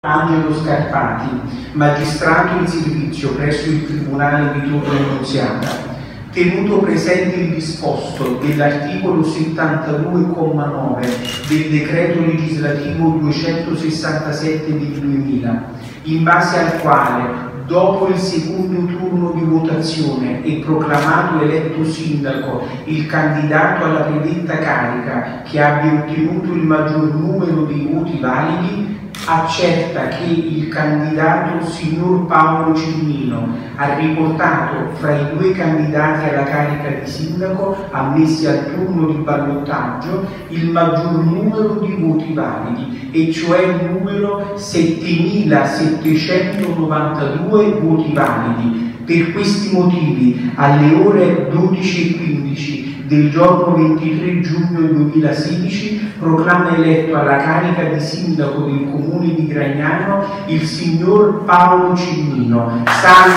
Angelo Scarpati, magistrato in servizio presso il Tribunale di Torre Annunziata, tenuto presente il disposto dell'articolo 72,9 del decreto legislativo 267 del 2000, in base al quale dopo il secondo turno di votazione e proclamato eletto sindaco il candidato alla predetta carica che abbia ottenuto il maggior numero di voti validi, accerta che il candidato signor Paolo Cimino ha riportato fra i due candidati alla carica di sindaco ammessi al turno di ballottaggio il maggior numero di voti validi, e cioè il numero 7792 voti validi. Per questi motivi, alle ore 12.15 del giorno 23 giugno 2016 proclama eletto alla carica di sindaco del comune di Gragnano il signor Paolo Cinnino, salve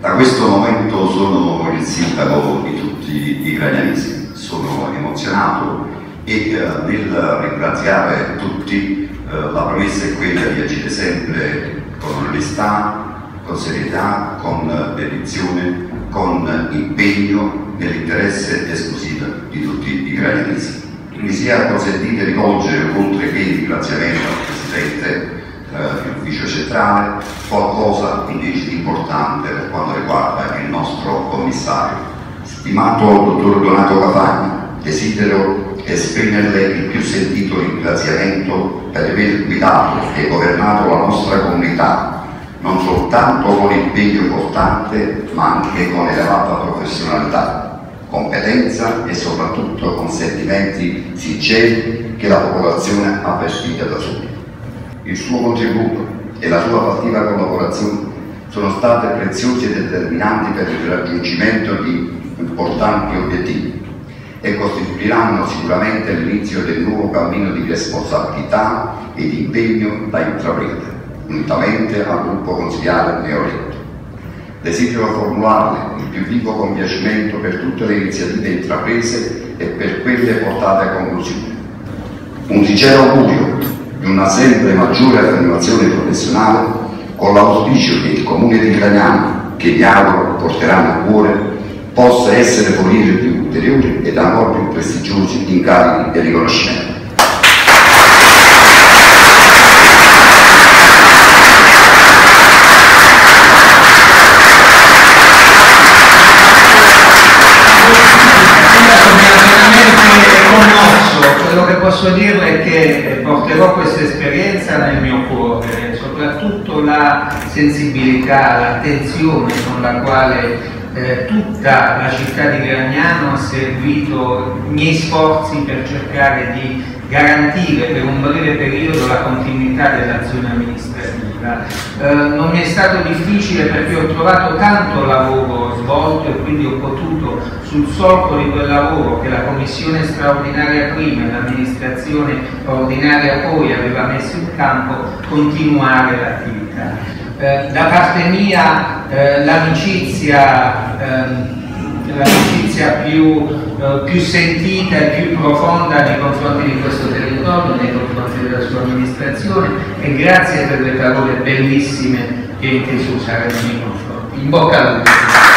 Da questo momento sono il sindaco di tutti i gragnanesi, sono emozionato e eh, nel ringraziare tutti eh, la promessa è quella di agire sempre con onestà, con serietà, con dedizione, con impegno nell'interesse esclusivo di tutti i granitesi. Mi sia consentito rivolgere, oltre che il ringraziamento al Presidente eh, dell'Ufficio Centrale, qualcosa invece di importante per quanto riguarda il nostro commissario. Stimato dottor Donato Cavagni, desidero esprimerle il più sentito ringraziamento per aver guidato e governato la nostra comunità, non soltanto con impegno costante, ma anche con elevata professionalità, competenza e soprattutto con sentimenti sinceri che la popolazione ha avvertito da subito. Il suo contributo e la sua fattiva collaborazione sono state preziosi e determinanti per il raggiungimento di importanti obiettivi e costituiranno sicuramente l'inizio del nuovo cammino di responsabilità e di impegno da intraprendere, unitamente al gruppo consigliare neoletto. Desidero formularle il più vivo compiacimento per tutte le iniziative intraprese e per quelle portate a conclusione. Un sincero augurio di una sempre maggiore affermazione professionale con l'auspicio che il Comune di Gragnano, che mi auguro porteranno a cuore, possa essere fornire più ulteriori ed ancora più prestigiosi incarichi e riconoscimenti. posso dirle che porterò questa esperienza nel mio cuore, soprattutto la sensibilità, l'attenzione con la quale eh, tutta la città di Gragnano ha seguito i miei sforzi per cercare di garantire per un breve periodo la continuità dell'azione amministrativa. Eh, non mi è stato difficile perché ho trovato tanto lavoro svolto e quindi ho potuto sul solco di quel lavoro che la commissione straordinaria prima e l'amministrazione ordinaria poi aveva messo in campo continuare l'attività. Eh, da parte mia eh, l'amicizia ehm, più, eh, più, sentita e più profonda nei confronti di questo territorio, nei confronti della sua amministrazione e grazie per le parole bellissime che ha inteso usare nei confronti. In bocca al lupo.